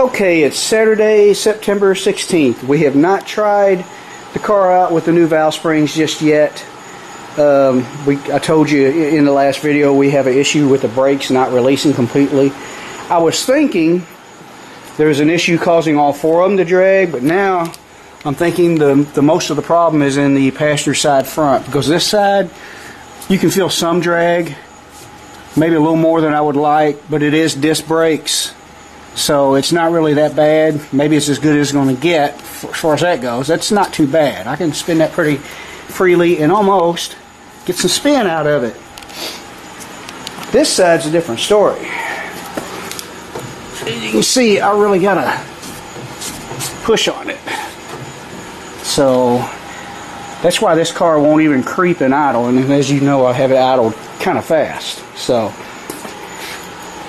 Okay, it's Saturday, September 16th. We have not tried the car out with the new valve springs just yet. Um, we, I told you in the last video we have an issue with the brakes not releasing completely. I was thinking there's an issue causing all four of them to drag, but now I'm thinking the, the most of the problem is in the passenger side front because this side you can feel some drag, maybe a little more than I would like, but it is disc brakes. So it's not really that bad. Maybe it's as good as it's going to get as far as that goes. That's not too bad. I can spin that pretty freely and almost get some spin out of it. This side's a different story. You can see, I really got to push on it. So that's why this car won't even creep and idle. And as you know, I have it idled kind of fast. So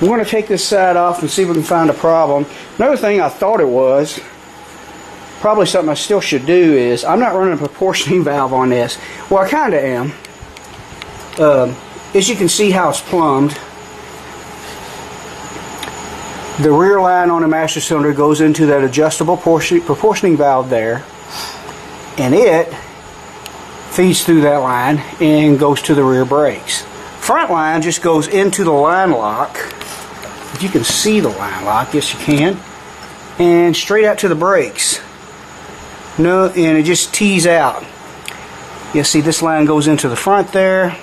we're going to take this side off and see if we can find a problem. Another thing I thought it was, probably something I still should do is, I'm not running a proportioning valve on this. Well, I kind of am. Um, as you can see how it's plumbed, the rear line on the master cylinder goes into that adjustable proportioning valve there, and it feeds through that line and goes to the rear brakes. Front line just goes into the line lock If you can see the line lock, yes you can. And straight out to the brakes. No, and it just tees out. You see this line goes into the front there.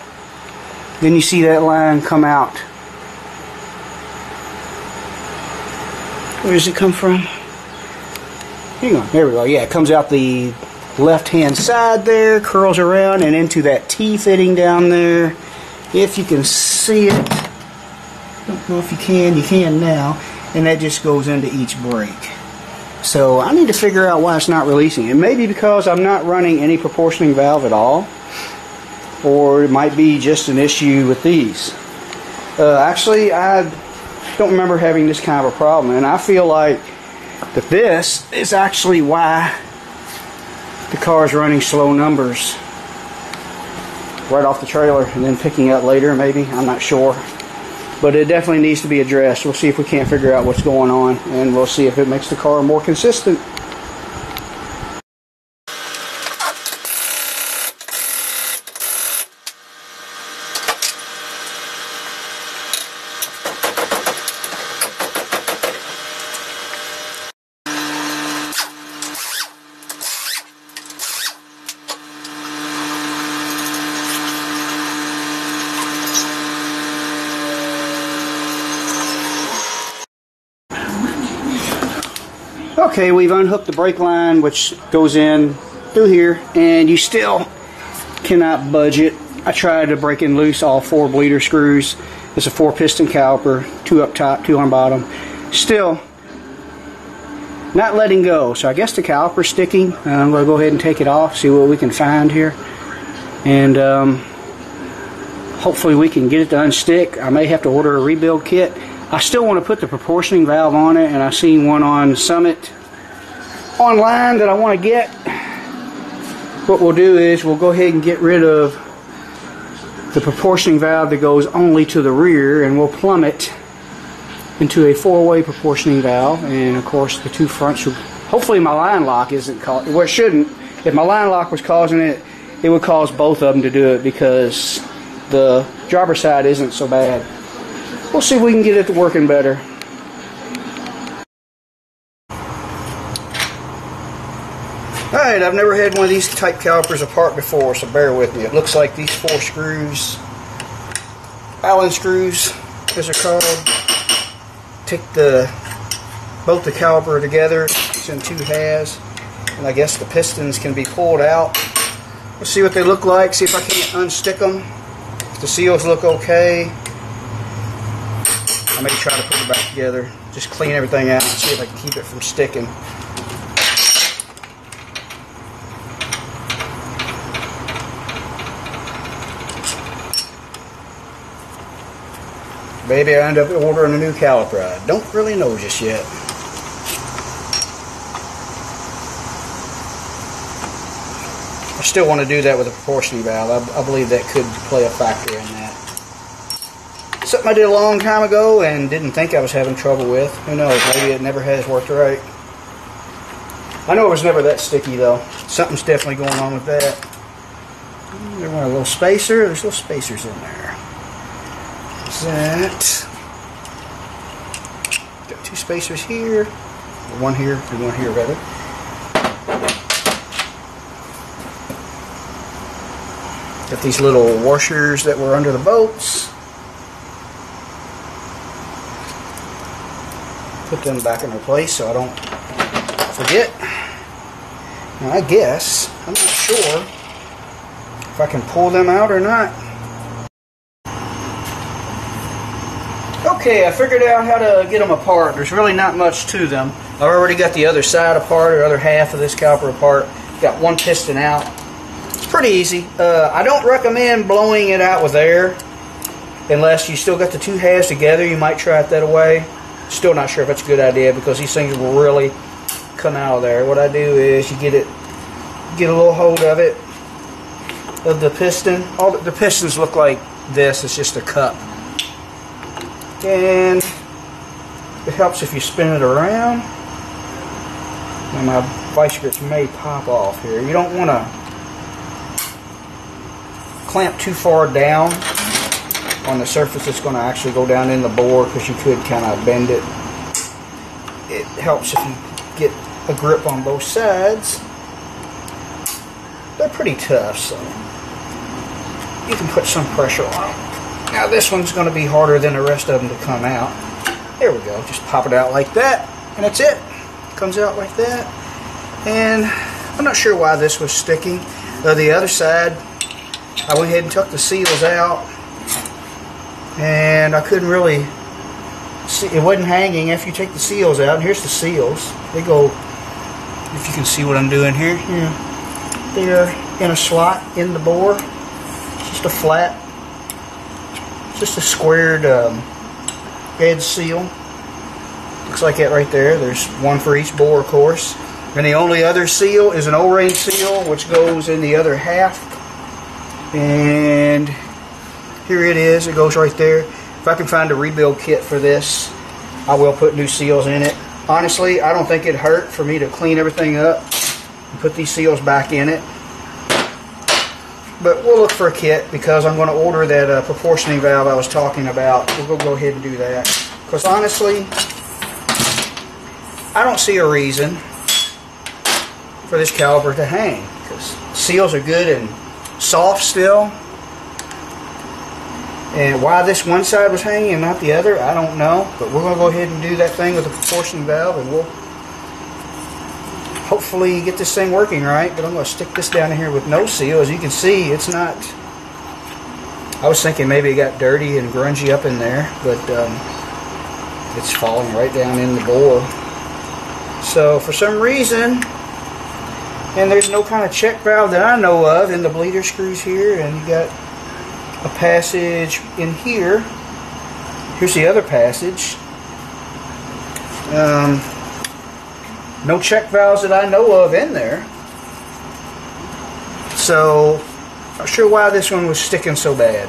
Then you see that line come out. Where does it come from? Hang on, there we go. Yeah, it comes out the left hand side there, curls around and into that T fitting down there. If you can see it don't know if you can, you can now, and that just goes into each brake. So I need to figure out why it's not releasing. It may be because I'm not running any proportioning valve at all, or it might be just an issue with these. Uh, actually, I don't remember having this kind of a problem, and I feel like that this is actually why the car is running slow numbers right off the trailer and then picking up later maybe I'm not sure but it definitely needs to be addressed. We'll see if we can't figure out what's going on, and we'll see if it makes the car more consistent. Okay, we've unhooked the brake line, which goes in through here, and you still cannot budge it. I tried to break in loose all four bleeder screws. It's a four piston caliper, two up top, two on bottom. Still not letting go. So I guess the caliper's sticking. I'm going to go ahead and take it off, see what we can find here. And um, hopefully we can get it to unstick. I may have to order a rebuild kit. I still want to put the proportioning valve on it, and I've seen one on Summit online that I want to get. What we'll do is we'll go ahead and get rid of the proportioning valve that goes only to the rear, and we'll plumb it into a four-way proportioning valve, and of course the two fronts should. Hopefully my line lock isn't caught. Well, it shouldn't. If my line lock was causing it, it would cause both of them to do it because the driver side isn't so bad. We'll see if we can get it to working better. Alright, I've never had one of these type calipers apart before, so bear with me. It looks like these four screws, Allen screws, as they're called, take the both the caliper together. It's in two halves, and I guess the pistons can be pulled out. Let's see what they look like, see if I can't unstick them. The seals look okay. I may try to put it back together. Just clean everything out and see if I can keep it from sticking. Maybe I end up ordering a new caliper. I don't really know just yet. I still want to do that with a proportioning valve. I, I believe that could play a factor in that. Something I did a long time ago and didn't think I was having trouble with. Who knows? Maybe it never has worked right. I know it was never that sticky though. Something's definitely going on with that. There's one a little spacer. There's little spacers in there. There's that. Got two spacers here. One here and one here rather. Got these little washers that were under the bolts. Put them back in their place so I don't forget. Now I guess, I'm not sure if I can pull them out or not. Okay, I figured out how to get them apart. There's really not much to them. I've already got the other side apart, or other half of this caliper apart. Got one piston out. It's pretty easy. Uh, I don't recommend blowing it out with air unless you still got the two halves together. You might try it that way. Still not sure if that's a good idea because these things will really come out of there. What I do is you get it, get a little hold of it, of the piston. All the, the pistons look like this. It's just a cup. And it helps if you spin it around. And my vice grips may pop off here. You don't want to clamp too far down on the surface it's going to actually go down in the bore because you could kind of bend it. It helps if you get a grip on both sides. They're pretty tough, so you can put some pressure on them. Now this one's going to be harder than the rest of them to come out. There we go. Just pop it out like that, and that's it. Comes out like that. And I'm not sure why this was sticking. Uh, the other side, I went ahead and took the seals out, and I couldn't really see. It wasn't hanging after you take the seals out. And here's the seals. They go. If you can see what I'm doing here, yeah, they're in a slot in the bore. Just a flat just a squared um, edge seal. Looks like that right there. There's one for each bore, of course. And the only other seal is an O-ring seal, which goes in the other half. And here it is. It goes right there. If I can find a rebuild kit for this, I will put new seals in it. Honestly, I don't think it'd hurt for me to clean everything up and put these seals back in it. But we'll look for a kit because I'm going to order that uh, proportioning valve I was talking about. We'll go ahead and do that. Because honestly, I don't see a reason for this caliper to hang. Because seals are good and soft still. And why this one side was hanging and not the other, I don't know. But we're going to go ahead and do that thing with the proportioning valve and we'll hopefully get this thing working right. But I'm going to stick this down in here with no seal. As you can see, it's not... I was thinking maybe it got dirty and grungy up in there, but um, it's falling right down in the bore. So for some reason, and there's no kind of check valve that I know of in the bleeder screws here, and you got a passage in here. Here's the other passage. Um, no check valves that I know of in there. So, not sure why this one was sticking so bad.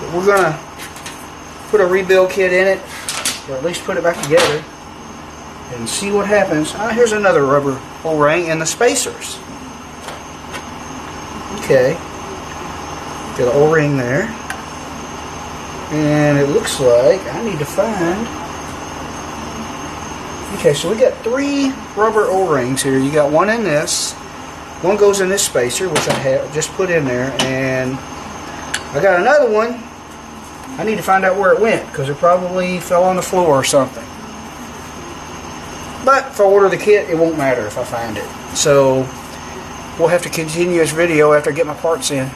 But we're going to put a rebuild kit in it, or at least put it back together, and see what happens. Ah, here's another rubber O-ring and the spacers. Okay. Got an O-ring there. And it looks like I need to find Okay, so we got three rubber O-rings here. You got one in this, one goes in this spacer, which I have just put in there, and I got another one. I need to find out where it went because it probably fell on the floor or something. But if I order the kit, it won't matter if I find it. So we'll have to continue this video after I get my parts in.